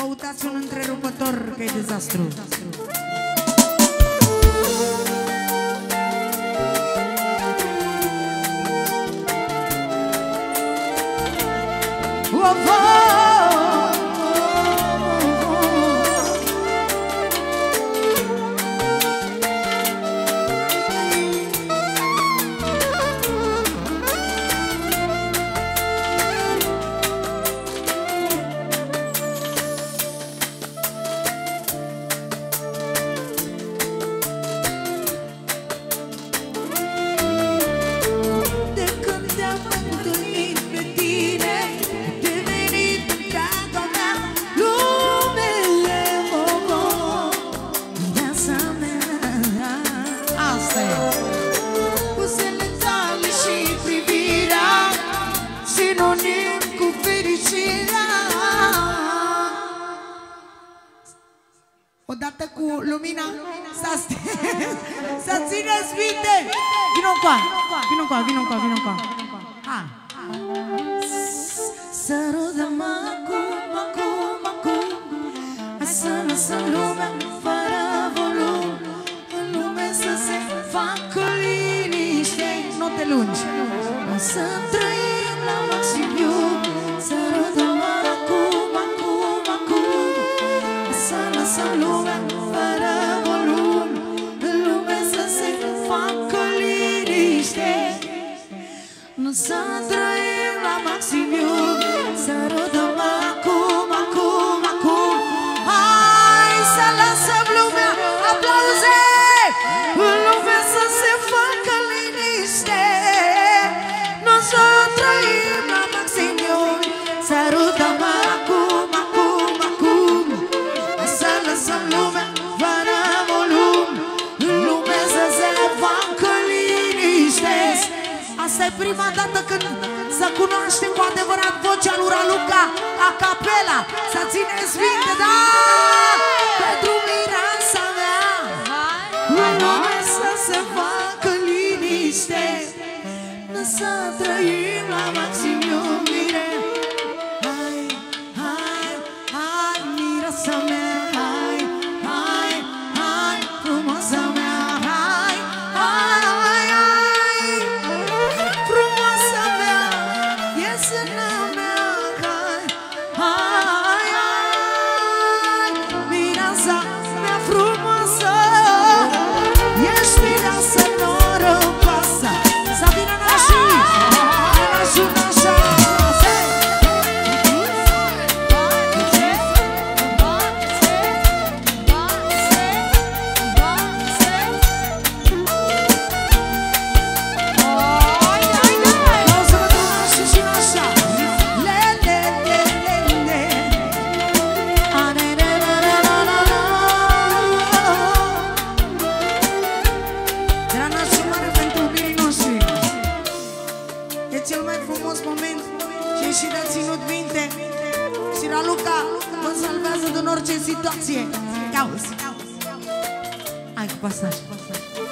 Căutați un întrerupător, că e dezastru. De cu lumina? Să Să țineți minte! Vino încoa Vino încoa, vino încoa, vino încoa Hai! Sărută-mă acum, acum, acum Hai să lăsăm lumea fără volum În lume să se facă liniște. Note lungi. Să Nu să prima dată când să cunoaștem cu adevărat vocea lui Raluca a capela Să țineți minte, da! Pentru mireasa mea În lume să se facă liniște Să trăim la maxim iubire Hai, hai, hai, mireasa mea și și de ținut minte. Și Raluca mă salvează din orice situație. Ia uzi. Hai cu pasaj De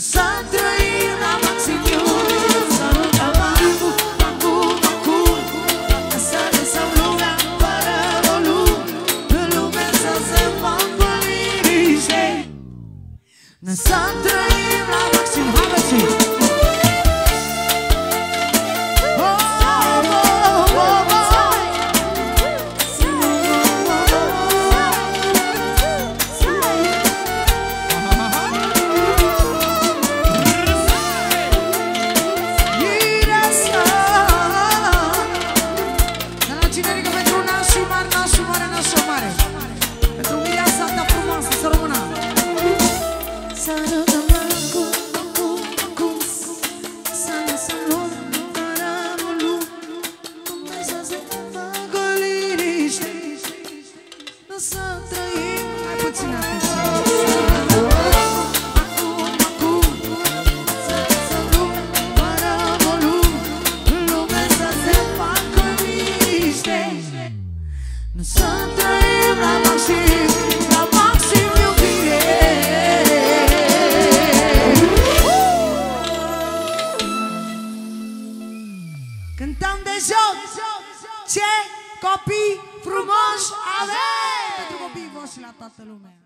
Să trăim la maxim iub Sărută-mă acum, acum, acum. Să lăsăm lumea fără volum. În lume să se facă liniște Să trăim la maxim Hai, Cântăm de joc! Ce copii frumoși avem! մասն ատատելում է։